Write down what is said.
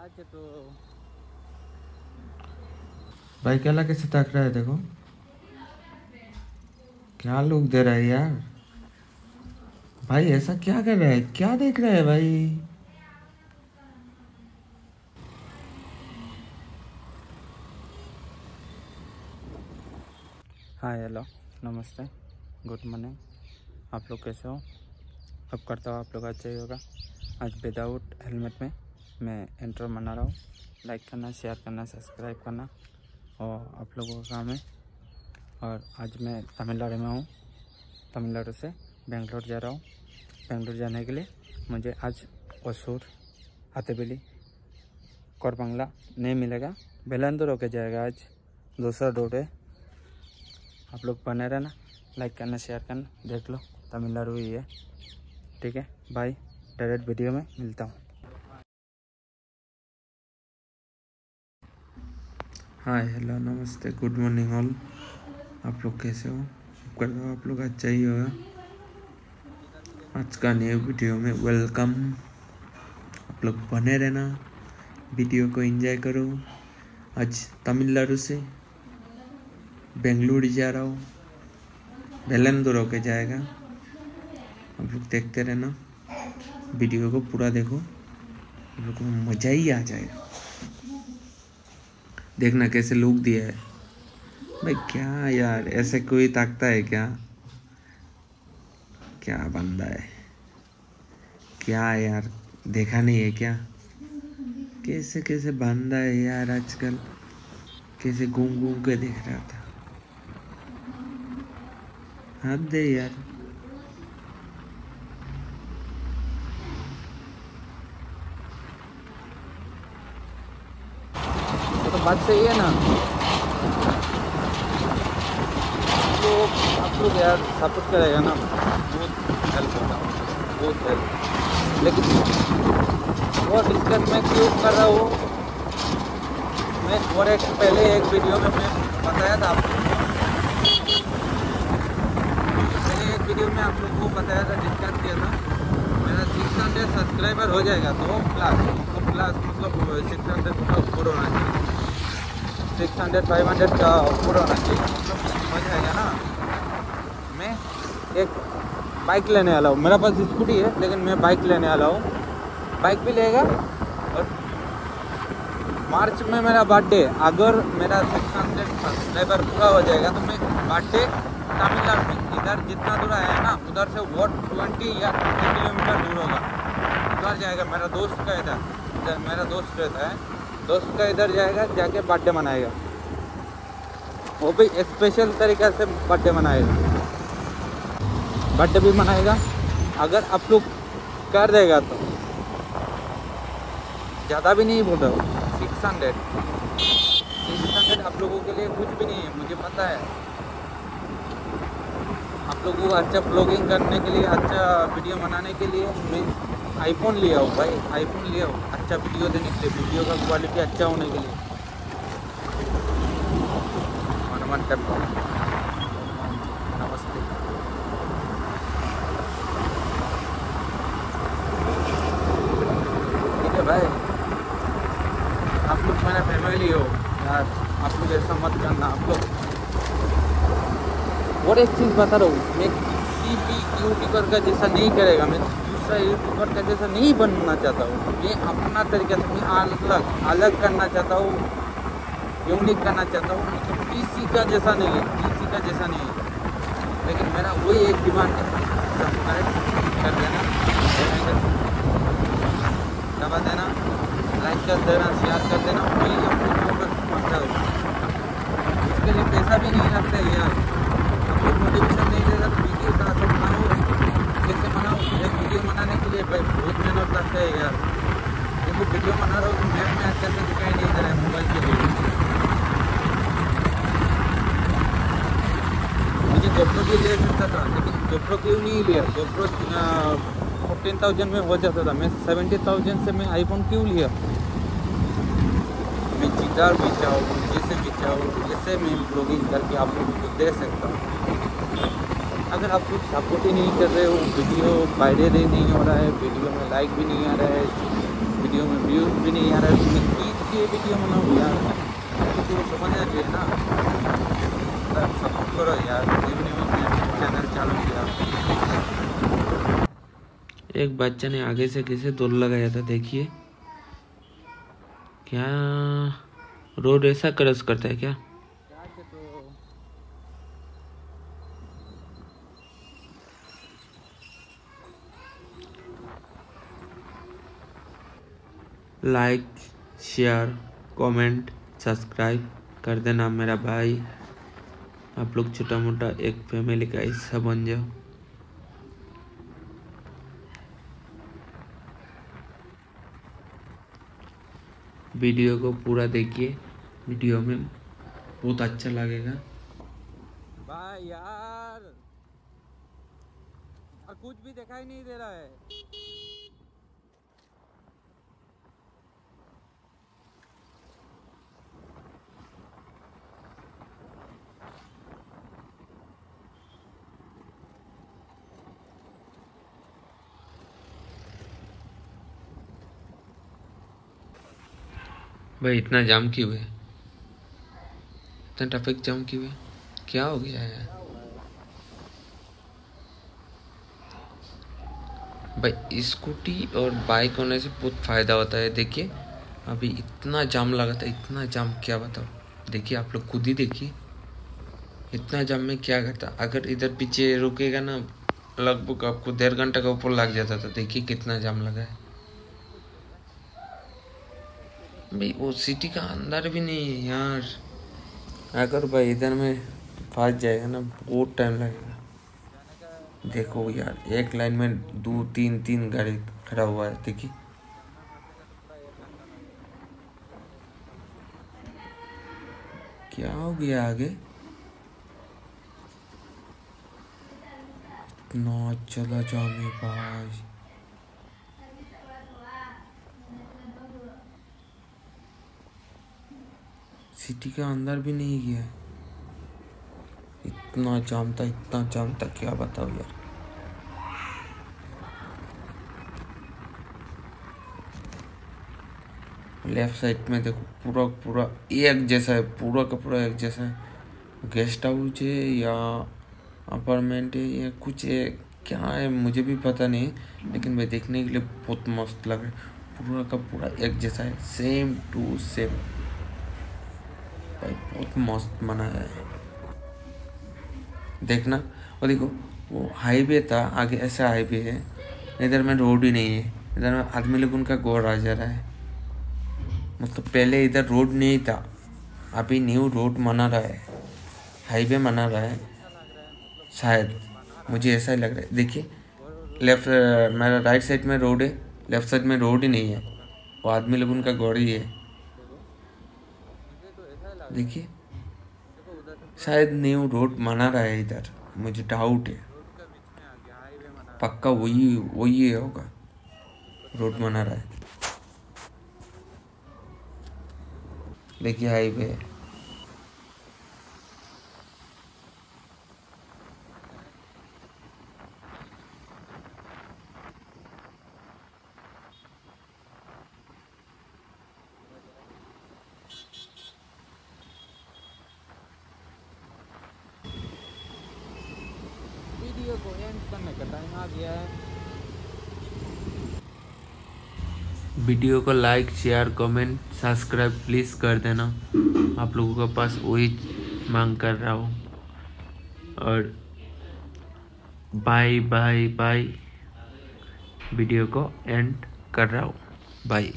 आज तो भाई केला कैसे ताक रहा है देखो। क्या लुक दे रहा है यार। भाई ऐसा क्या कर रहा है? क्या देख रहा है भाई? Hi hello. नमस्ते। Good morning. आप लोग कैसे हो? अब करता हूँ आप लोग अच्छा ही होगा। आज विदाउट हेलमेट में। मैं इंट्रो बना रहा हूँ। लाइक करना शेयर करना सब्सक्राइब करना। और आप लोगों का काम है। और आज मैं तमिलनाडु में हूँ। तमिलनाडु से बेंगलोर जा रहा हूँ। बेंगलोर जाने के लिए मुझे आज ओसूर, हाथेबिली, कोरबंगला नहीं मिलेगा। बेलंदूर होके जाएगा आज। दूसरा रोड है। आप लोग बने रहना। लाइक करना शेयर करना। देख लो, तमिलनाडु ही है। ठीक है? बाय डायरेक्ट वीडियो में मिलता हूँ। हाय हेलो नमस्ते गुड मॉर्निंग ऑल आप लोग कैसे हो? कर दो आप लोग अच्छा ही होगा। आज का न्यू वीडियो में वेलकम आप लोग बने रहना वीडियो को एंजॉय करो। आज तमिलनाडु से बेंगलुरु जा रहा हूँ। बेलंदूर होके जाएगा। आप लोग देखते रहना। वीडियो को पूरा देखो। आप लोग को मज़ा ही आ जाएगा। देखना कैसे लुक दिया है। भाई क्या यार, ऐसे कोई ताकता है क्या? क्या बंदा है? क्या यार, देखा नहीं है क्या? कैसे कैसे बंदा है यार आजकल? कैसे घूम घूम के देख रहा था। हद दे यार। तो, बात सही है ना। तो आप लोग यार सपोर्ट करेगा ना बहुत हेल्प होगा बहुत हेल्प लेकिन वो डिस्कस मैं क्यों कर रहा हूँ मैं और एक पहले एक वीडियो में मैं बताया था आपको। पहले एक वीडियो में आप लोग को बताया था डिस्कस किया था। मेरा सिक्स हंड्रेड सब्सक्राइबर हो जाएगा तो प्लस तो प्लस मतलब सिक्स हंड्रेड का ऊपर होना चाहिए। सिक्स हंड्रेड फाइव हंड्रेड का ऊपर होना चाहिए। हो जाएगा ना? मैं एक बाइक लेने वाला हूँ। मेरा पास स्कूटी है, लेकिन मैं बाइक लेने वाला हूँ। बाइक भी लेगा और मार्च में मेरा बर्थडे अगर मेरा सिक्स हंड्रेड सब्सक्राइबर पूरा हो जाएगा तो मैं बर्थडे तमिलनाडु में, इधर जितना दूर आया ना, उधर से वो ट्वेंटी या थर्टी किलोमीटर दूर होगा। उधर जाएगा मेरा दोस्त का इधर मेरा दोस्त रहता है। दोस्त का इधर जाएगा, जाके बर्थडे मनाएगा। वो भी स्पेशल तरीक़े से बर्थडे मनाएगा। बर्थडे भी मनाएगा, अगर आप लोग कर देगा तो। ज़्यादा भी नहीं बोल रहा हूँ सिक्स हंड्रेड सिक्स हंड्रेड आप लोगों के लिए कुछ भी नहीं है, मुझे पता है। आप लोगों को अच्छा ब्लॉगिंग करने के लिए अच्छा वीडियो बनाने के लिए आईफोन लिया हूँ भाई आईफोन लिया हूँ अच्छा वीडियो देने के लिए वीडियो का क्वालिटी अच्छा होने के लिए। हनुमान टेंपल नमस्ते। ठीक है भाई। आप लोग मेरा फैमिली हो। यार, आप लोग ऐसा मत करना, आप लोग। और एक चीज़ बता रहा हूँ, मैं किसी भी यूट्यूबर का जैसा नहीं करेगा, मैं दूसरा यूट्यूबर का जैसा नहीं बनना चाहता हूँ। मैं अपना तरीके से, मैं अलग अलग करना चाहता हूँ। यूनिक करना चाहता हूँ। मतलब किसी का जैसा नहीं है, किसी का जैसा नहीं है। लेकिन मेरा वही एक डिमांड है। कर देना दबा देना लाइक कर देना शेयर कर देना, वही हम लोगों पहुँचा इसके लिए पैसा भी नहीं लगता यार आपको मोटिवेशन नहीं देगा तो वीडियो का असर बनाओ कैसे बनाओ एक वीडियो बनाने के लिए भाई बहुत लगता है यार। देखो वीडियो बना रहा हूँ नेट में से दिखाई नहीं दे रहा है मोबाइल के लिए। मुझे भी ले सकता था, लेकिन गोप्रो क्यों नहीं लिया? गोप्रो फोर्टीन थाउज़ेंड में हो जाता था। मैं सेवेंटी थाउज़ेंड से मैं आईफोन क्यों लिया? मैं भी चाहूँ जैसे चाहूँ जैसे मैं ब्लॉगिंग करके आप लोगों को दे सकता हूँ। अगर आप लोग सपोर्ट ही नहीं कर रहे हो वीडियो वायरल ही नहीं हो रहा है वीडियो में लाइक भी नहीं आ रहा है वीडियो में व्यूज़ भी नहीं आ रहा है तो मैं ईद की वीडियो बनाऊँ यार। तो समझ आ रही ना। सपोर्ट करो यार चैनल चालू किया। एक बच्चे ने आगे से कैसे दौड़ लगाया था, देखिए। क्या? रोड ऐसा क्रॉस करता है क्या के तो लाइक, शेयर, कमेंट, सब्सक्राइब कर देना मेरा भाई। आप लोग छोटा मोटा एक फैमिली का हिस्सा बन जाओ। वीडियो को पूरा देखिए। वीडियो में बहुत अच्छा लगेगा। भाई यार, और कुछ भी दिखाई नहीं दे रहा है। भाई, इतना जाम क्यों है? इतना ट्रैफ़िक जाम क्यों है? क्या हो गया है? भाई स्कूटी और बाइक होने से बहुत फ़ायदा होता है। देखिए, अभी इतना जाम लगा था, इतना जाम क्या बताओ देखिए, आप लोग खुद ही देखिए। इतना जाम में क्या करता? अगर इधर पीछे रुकेगा ना, लगभग आपको डेढ़ घंटा का ऊपर लग जाता था। देखिए कितना जाम लगा है। भाई, वो सिटी का अंदर भी नहीं है यार। अगर भाई, इधर में फंस जाएगा ना, बहुत टाइम लगेगा। देखो यार, एक लाइन में दो, तीन तीन गाड़ी खड़ा हुआ है, देखिए। क्या हो गया आगे? इतना चला जामे भाई। सिटी के अंदर भी नहीं गया। इतना जाम था इतना जाम था क्या बताओ यार। लेफ़्ट साइड में देखो, पूरा पूरा एक जैसा है, पूरा का पूरा एक जैसा है। गेस्ट हाउस है या अपार्टमेंट है या कुछ है, क्या है, मुझे भी पता नहीं, लेकिन भाई देखने के लिए बहुत मस्त लग रहा है। पूरा का पूरा एक जैसा है सेम टू सेम बहुत मस्त बनाया है। देखना। और देखो, वो हाईवे था, आगे ऐसा हाईवे है। इधर में रोड ही नहीं है। इधर में आदमी लोग उनका गौर आ जा रहा है। मतलब पहले इधर रोड नहीं था। अभी न्यू रोड बना रहा है। हाईवे बना रहा है। शायद। मुझे ऐसा ही लग रहा है। देखिए लेफ़्ट मेरा राइट साइड में रोड है। लेफ़्ट साइड में रोड ही नहीं है। वो आदमी लोग उनका गौर ही है। देखिए, शायद न्यू रोड मना रहा है इधर। मुझे डाउट है। पक्का वही वही होगा। रोड मना रहा है। देखिए हाईवे है वीडियो को एंड करने का टाइम आ गया है वीडियो को like, share, comment, subscribe please कर देना। आप लोगों के पास वही मांग कर रहा हूँ। और बाय बाय बाय वीडियो को एंड कर रहा हूँ। बाय